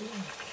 Ooh.